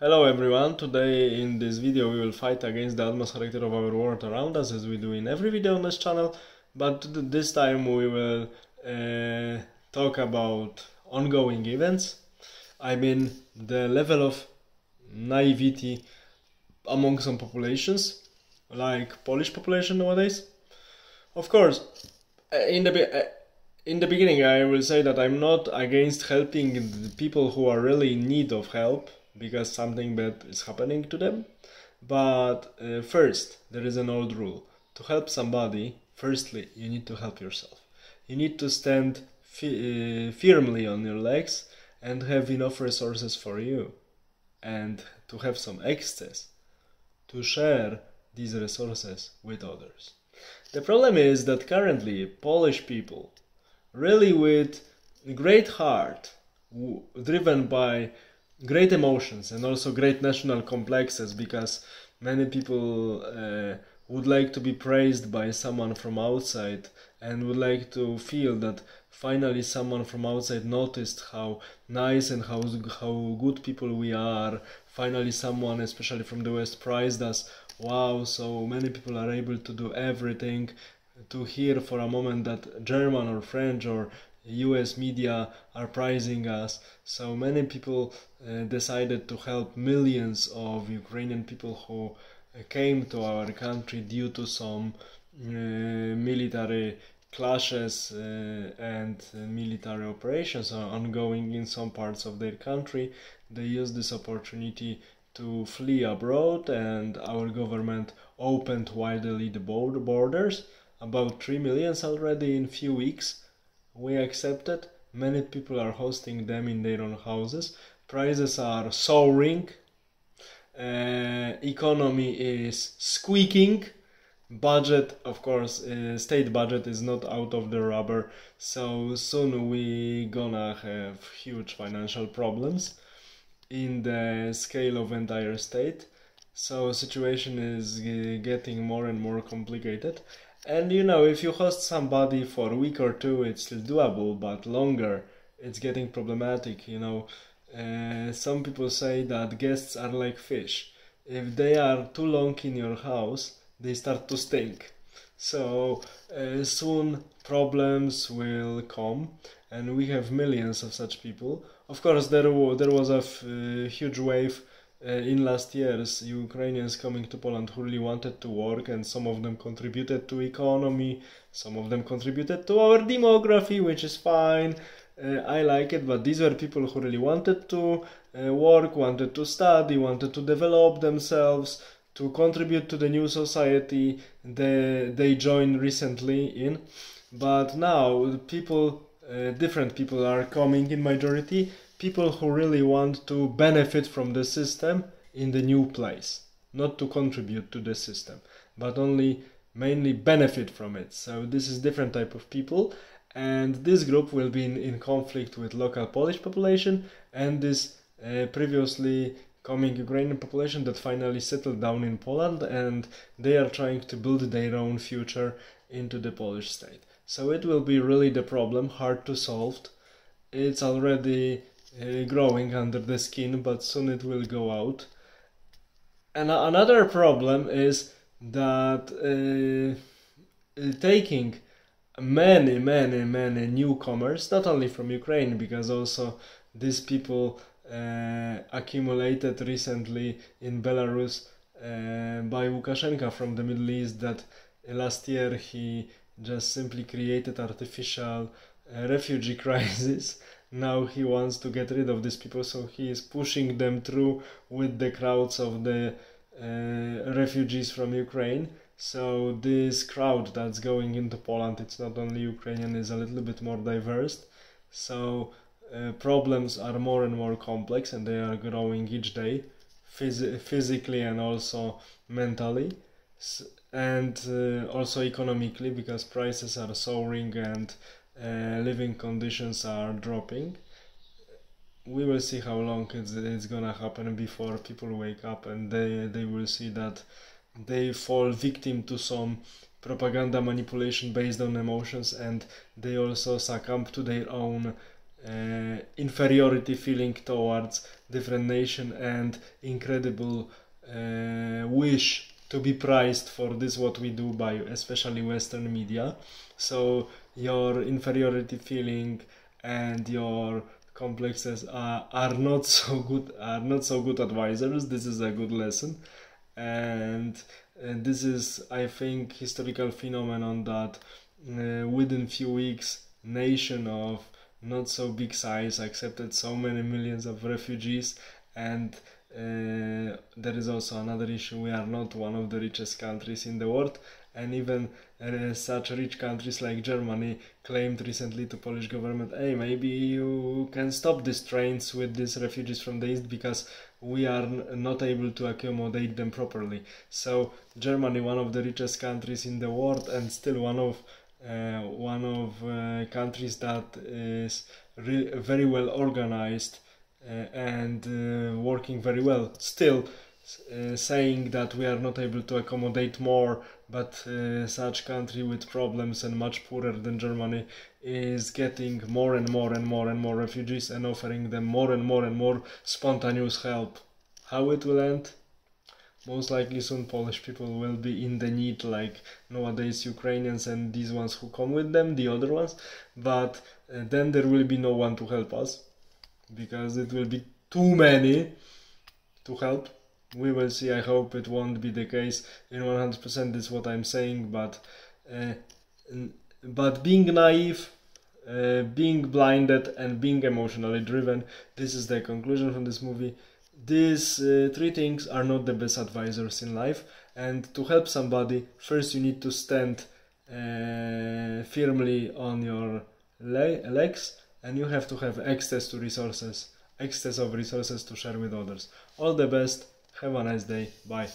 Hello everyone, today in this video we will fight against the atmospheric of our world around us as we do in every video on this channel, but this time we will uh, talk about ongoing events. I mean the level of naivety among some populations, like Polish population nowadays. Of course, uh, in the uh, in the beginning I will say that I'm not against helping the people who are really in need of help because something bad is happening to them. But uh, first, there is an old rule. To help somebody, firstly, you need to help yourself. You need to stand fi- uh, firmly on your legs and have enough resources for you. And to have some excess to share these resources with others. The problem is that currently Polish people, really with great heart, driven by great emotions and also great national complexes because many people uh, would like to be praised by someone from outside and would like to feel that finally someone from outside noticed how nice and how how good people we are. Finally someone especially from the west prized us. Wow so many people are able to do everything to hear for a moment that german or french or US media are prizing us. So many people uh, decided to help millions of Ukrainian people who uh, came to our country due to some uh, military clashes uh, and uh, military operations are ongoing in some parts of their country. They used this opportunity to flee abroad, and our government opened widely the borders. About 3 millions already in few weeks we accepted. Many people are hosting them in their own houses. Prices are soaring. Uh, economy is squeaking. Budget, of course, uh, state budget is not out of the rubber. So soon we gonna have huge financial problems in the scale of entire state. So situation is getting more and more complicated and you know, if you host somebody for a week or two, it's still doable, but longer, it's getting problematic. You know, uh, some people say that guests are like fish. If they are too long in your house, they start to stink. So uh, soon problems will come, and we have millions of such people. Of course, there, there was a uh, huge wave uh, in last years Ukrainians coming to Poland who really wanted to work and some of them contributed to economy some of them contributed to our demography which is fine. Uh, I like it but these were people who really wanted to uh, work wanted to study wanted to develop themselves to contribute to the new society they, they joined recently in. But now people uh, different people are coming in majority people who really want to benefit from the system in the new place, not to contribute to the system, but only mainly benefit from it. So this is different type of people and this group will be in, in conflict with local Polish population and this uh, previously coming Ukrainian population that finally settled down in Poland and they are trying to build their own future into the Polish state. So it will be really the problem, hard to solve. It's already uh, growing under the skin, but soon it will go out. And another problem is that uh, taking many, many, many newcomers, not only from Ukraine, because also these people uh, accumulated recently in Belarus uh, by Lukashenko from the Middle East, that last year he just simply created artificial uh, refugee crisis now he wants to get rid of these people so he is pushing them through with the crowds of the uh, refugees from ukraine. So this crowd that's going into poland it's not only ukrainian is a little bit more diverse. So uh, problems are more and more complex and they are growing each day phys- physically and also mentally. And uh, also economically because prices are soaring and uh, living conditions are dropping. We will see how long it's, it's gonna happen before people wake up and they, they will see that they fall victim to some propaganda manipulation based on emotions and they also succumb to their own uh, inferiority feeling towards different nation and incredible uh, wish to be prized for this what we do by especially western media. So your inferiority feeling and your complexes are, are not so good are not so good advisors. This is a good lesson. And, and this is i think historical phenomenon that uh, within few weeks nation of not so big size accepted so many millions of refugees and uh, there is also another issue. We are not one of the richest countries in the world and even uh, such rich countries like Germany claimed recently to Polish government hey maybe you can stop these trains with these refugees from the east because we are not able to accommodate them properly. So Germany one of the richest countries in the world and still one of uh, one of uh, countries that is very well organized and uh, working very well. Still, uh, saying that we are not able to accommodate more, but such country with problems and much poorer than Germany is getting more and more and more and more refugees and offering them more and more and more spontaneous help. How it will end? Most likely soon Polish people will be in the need like nowadays Ukrainians and these ones who come with them, the other ones, but uh, then there will be no one to help us because it will be too many to help. We will see. I hope it won't be the case in 100%. Is what I'm saying, but uh, but being naive, uh, being blinded, and being emotionally driven. This is the conclusion from this movie. These uh, three things are not the best advisors in life, and to help somebody, first you need to stand uh, firmly on your le legs and you have to have access to resources, access of resources to share with others. All the best, have a nice day, bye.